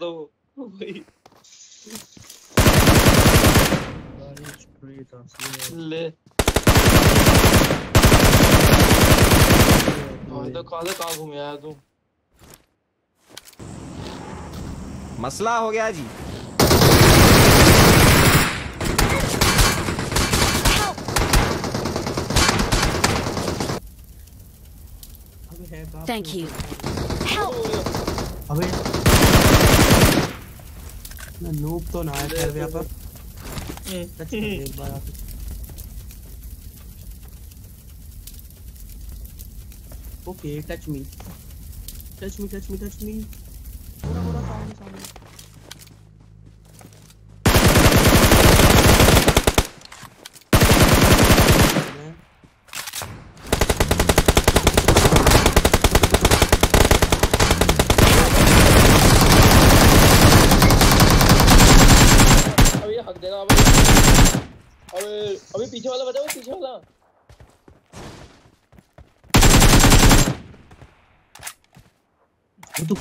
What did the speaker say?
तो वही। ले। तो कहाँ कहाँ घूम आया तू? मसला हो गया जी। Thank you. अबे ना नूप तो ना है खैर यहाँ पर। टच कर दे एक बार आप okay touch me touch me touch me touch me पूरा पूरा सामने सामने मैं- अबे ये हक देगा अबे अबे अबे पीछे वाला वो पीछे वाला। तो